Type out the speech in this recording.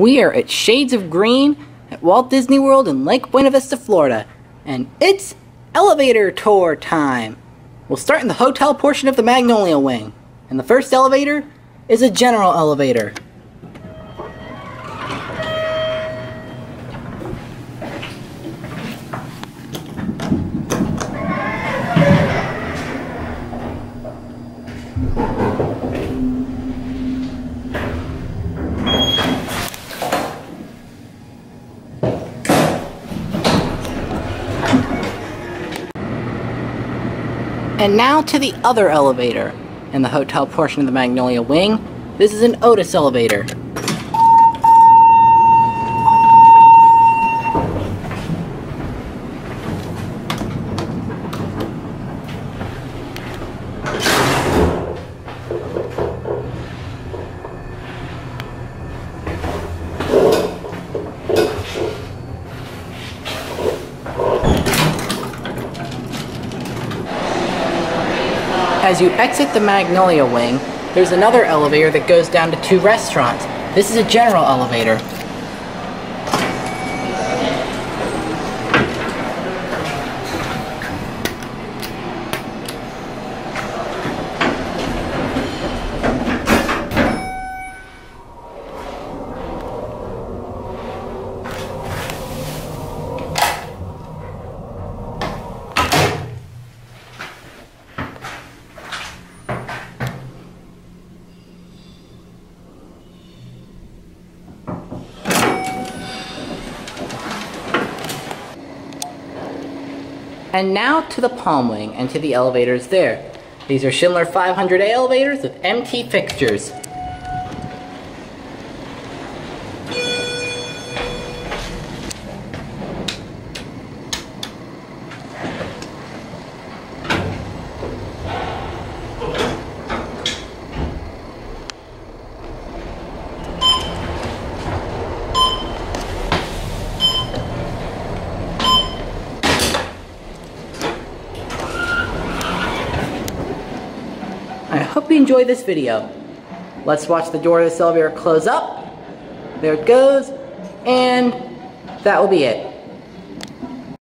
We are at Shades of Green at Walt Disney World in Lake Buena Vista, Florida, and it's elevator tour time. We'll start in the hotel portion of the Magnolia Wing, and the first elevator is a general elevator. And now to the other elevator. In the hotel portion of the Magnolia Wing, this is an Otis elevator. As you exit the Magnolia Wing, there's another elevator that goes down to two restaurants. This is a general elevator. And now to the Palm Wing and to the elevators there. These are Schindler 500A elevators with MT fixtures. I hope you enjoyed this video. Let's watch the door of this elevator close up. There it goes. And that will be it.